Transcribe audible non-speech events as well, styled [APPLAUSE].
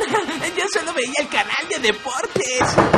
[LAUGHS] Yo solo veía el canal de deportes.